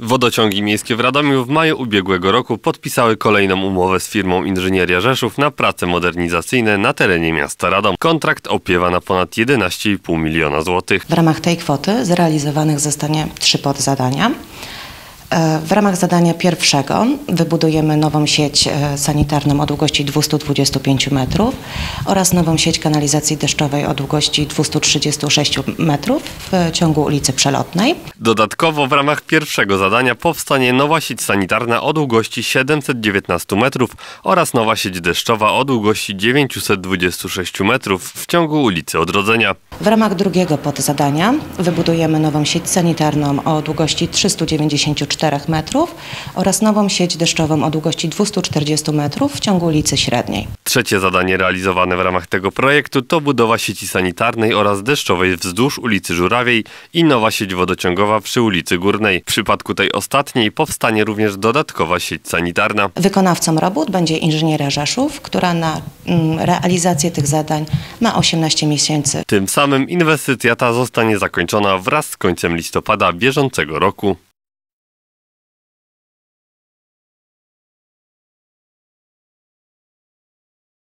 Wodociągi miejskie w Radomiu w maju ubiegłego roku podpisały kolejną umowę z firmą Inżynieria Rzeszów na prace modernizacyjne na terenie miasta Radom. Kontrakt opiewa na ponad 11,5 miliona złotych. W ramach tej kwoty zrealizowanych zostanie trzy podzadania. E, W ramach zadania pierwszego wybudujemy nową sieć e, sanitarną o długości 225 metrów oraz nową sieć kanalizacji deszczowej o długości 236 metrów w ciągu ulicy Przelotnej. Dodatkowo w ramach pierwszego zadania powstanie nowa sieć sanitarna o długości 719 metrów oraz nowa sieć deszczowa o długości 926 metrów w ciągu ulicy Odrodzenia. W ramach drugiego podzadania wybudujemy nową sieć sanitarną o długości 394 metrów oraz nową sieć deszczową o długości 240 metrów w ciągu ulicy Średniej. Trzecie zadanie realizowane w ramach tego projektu to budowa sieci sanitarnej oraz deszczowej wzdłuż ulicy Żurawiej i nowa sieć wodociągowa przy ulicy Górnej. W przypadku tej ostatniej powstanie również dodatkowa sieć sanitarna. Wykonawcą robót będzie Inżynieria Rzeszów, która na realizację tych zadań ma 18 miesięcy. Tym samym inwestycja ta zostanie zakończona wraz z końcem listopada bieżącego roku.